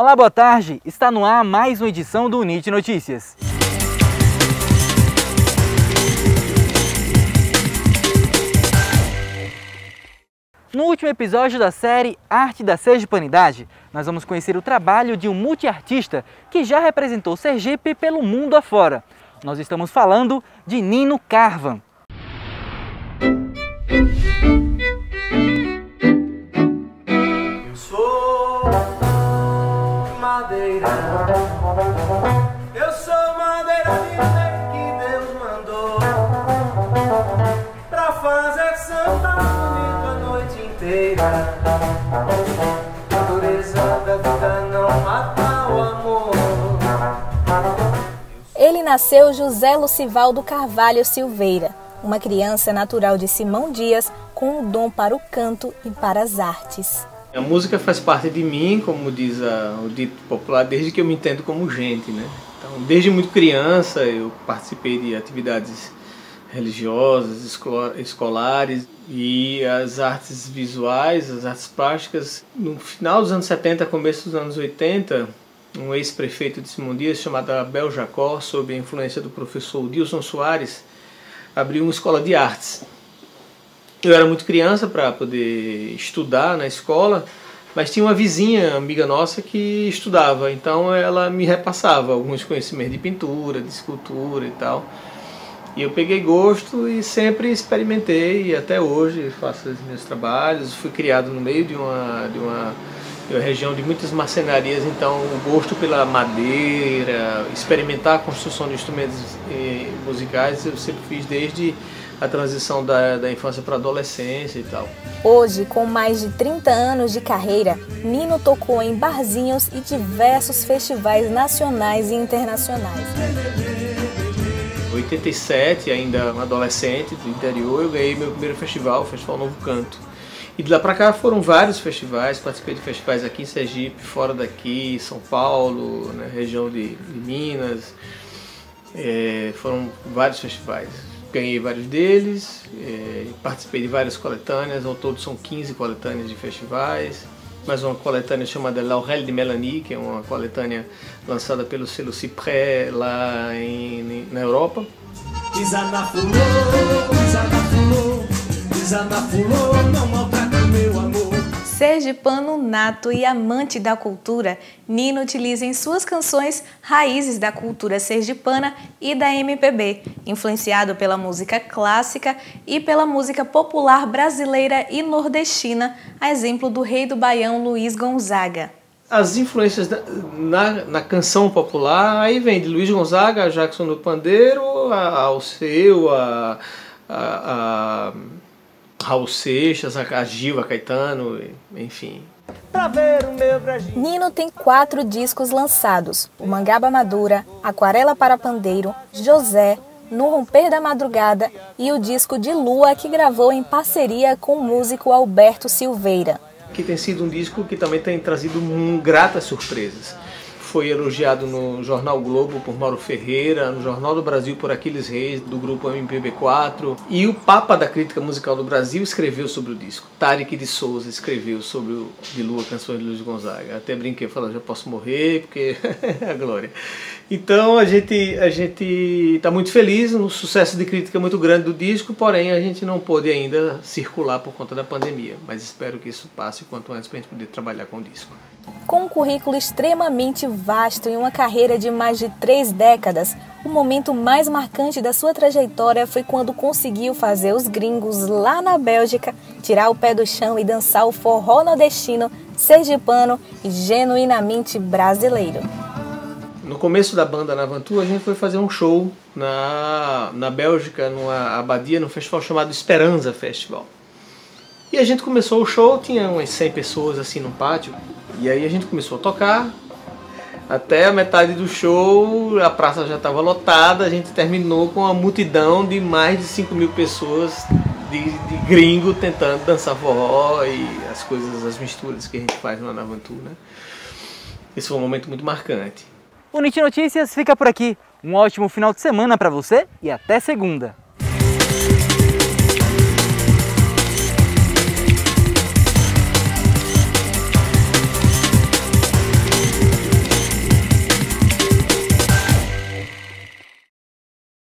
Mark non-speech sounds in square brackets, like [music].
Olá, boa tarde. Está no ar mais uma edição do UNIT Notícias. No último episódio da série Arte da Sergipanidade, nós vamos conhecer o trabalho de um multiartista que já representou Sergipe pelo mundo afora. Nós estamos falando de Nino Carvan. Eu sou madeira de que Deus mandou pra fazer samba a noite inteira. A dureza da vida não mata o amor. Ele nasceu José Lucivaldo Carvalho Silveira, uma criança natural de Simão Dias com um dom para o canto e para as artes. A música faz parte de mim, como diz a, o dito popular, desde que eu me entendo como gente, né? Então, desde muito criança eu participei de atividades religiosas, esco- escolares e as artes visuais, as artes plásticas. No final dos anos 70, começo dos anos 80, um ex-prefeito de Simão Dias, chamado Abel Jacó, sob a influência do professor Dilson Soares, abriu uma escola de artes. Eu era muito criança para poder estudar na escola, mas tinha uma vizinha, amiga nossa, que estudava, então ela me repassava alguns conhecimentos de pintura, de escultura e tal. E eu peguei gosto e sempre experimentei, e até hoje faço os meus trabalhos. Fui criado no meio de uma, de uma, de uma região de muitas marcenarias, então o gosto pela madeira, experimentar a construção de instrumentos eh, musicais, eu sempre fiz desde a transição da, da infância para a adolescência e tal. Hoje, com mais de 30 anos de carreira, Nino tocou em barzinhos e diversos festivais nacionais e internacionais. 87, ainda um adolescente do interior, eu ganhei meu primeiro festival, o Festival Novo Canto. E de lá pra cá foram vários festivais, participei de festivais aqui em Sergipe, fora daqui, São Paulo, na região de, de Minas. É, foram vários festivais. Ganhei vários deles, é, participei de várias coletâneas, ao todo são 15 coletâneas de festivais. Mais uma coletânea chamada Laurel de Melanie, que é uma coletânea lançada pelo selo Cyprès lá em, na Europa. Sergipano nato e amante da cultura, Nino utiliza em suas canções raízes da cultura sergipana e da MPB, influenciado pela música clássica e pela música popular brasileira e nordestina, a exemplo do rei do Baião Luiz Gonzaga. As influências na, na canção popular, aí vem de Luiz Gonzaga, Jackson do Pandeiro, a Alceu, a, a, a Raul Seixas, a, a Gil, a Caetano, enfim. Pra ver o meu brejinho. Nino tem quatro discos lançados: O Mangaba Madura, Aquarela para Pandeiro, José, No Romper da Madrugada e o disco de Lua que gravou em parceria com o músico Alberto Silveira. que tem sido um disco que também tem trazido um, gratas surpresas. Foi elogiado no Jornal Globo por Mauro Ferreira, no Jornal do Brasil por Aquiles Reis, do grupo MPB4. E o Papa da Crítica Musical do Brasil escreveu sobre o disco. Tarek de Souza escreveu sobre o De Lua, canções de Luiz Gonzaga. Até brinquei, falei, já posso morrer, porque [laughs] é a glória. Então a gente a gente está muito feliz, um sucesso de crítica muito grande do disco, porém a gente não pôde ainda circular por conta da pandemia. Mas espero que isso passe quanto antes para a gente poder trabalhar com o disco. Com um currículo extremamente vasto e uma carreira de mais de três décadas, o momento mais marcante da sua trajetória foi quando conseguiu fazer os gringos lá na Bélgica tirar o pé do chão e dançar o forró nordestino, sergipano e genuinamente brasileiro. No começo da banda na Avantura, a gente foi fazer um show na, na Bélgica, numa abadia, num festival chamado Esperanza Festival. E a gente começou o show, tinha umas 100 pessoas assim no pátio, e aí a gente começou a tocar. Até a metade do show, a praça já estava lotada, a gente terminou com uma multidão de mais de 5 mil pessoas de, de gringo tentando dançar forró e as coisas, as misturas que a gente faz lá na Avantura. Esse foi um momento muito marcante. O NIT Notícias fica por aqui. Um ótimo final de semana para você e até segunda.